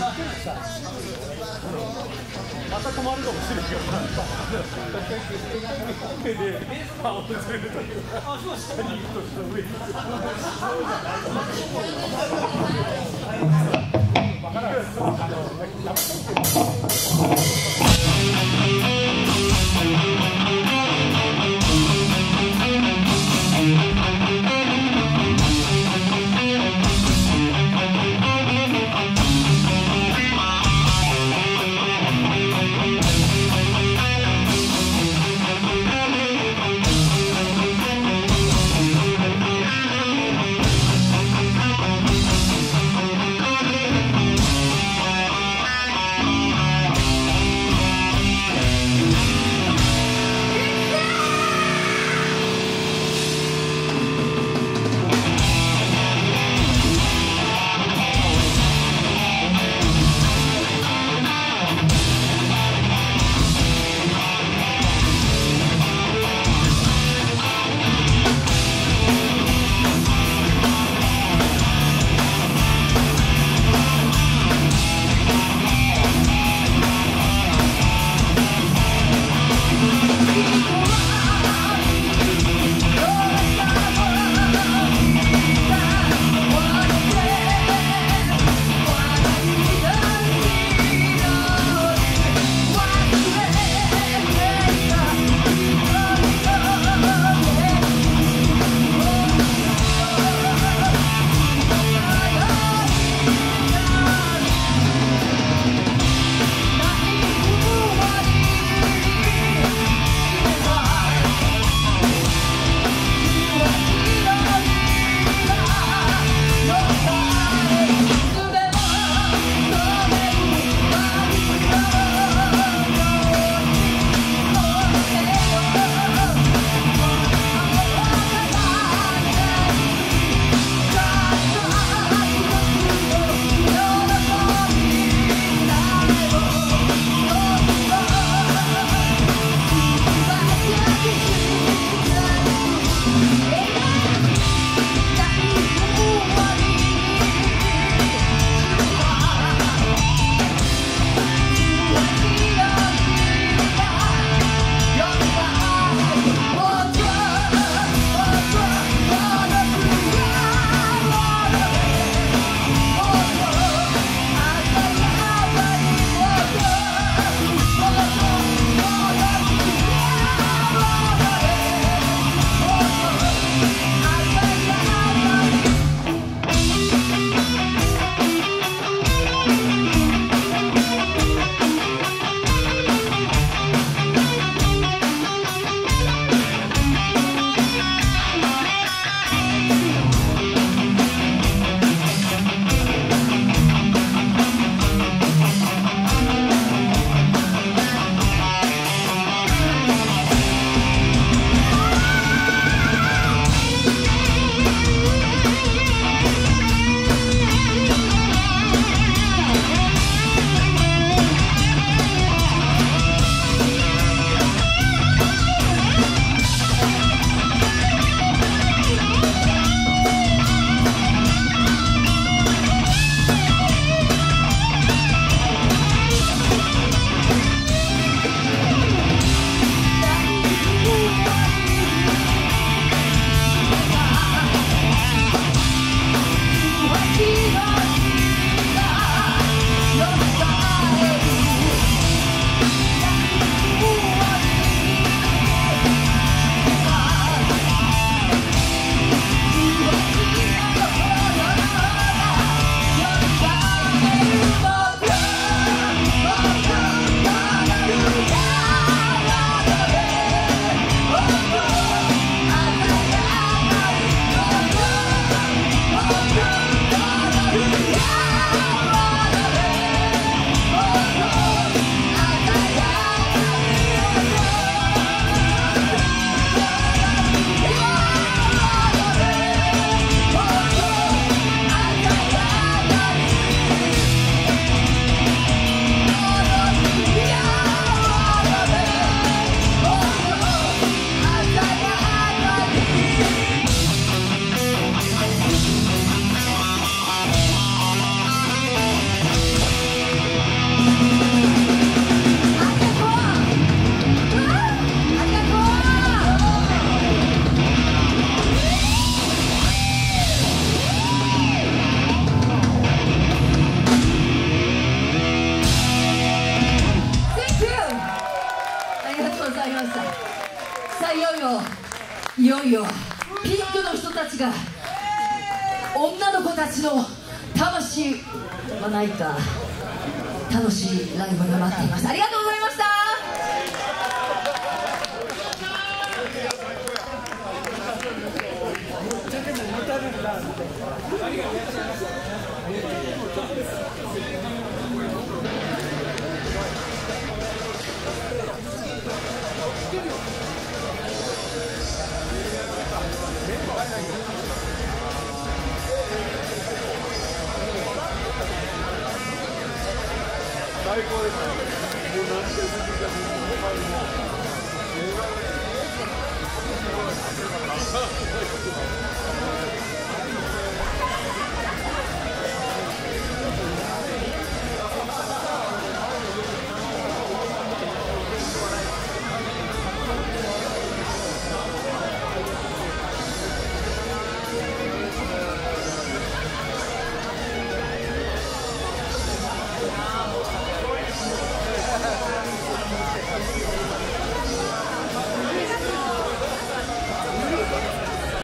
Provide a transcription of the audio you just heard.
また止まるかもしれないけどいよ。ピンクの人たちが女の子たちの魂。はないか。楽しいライブが待っています。ありがとうございました「Thank you.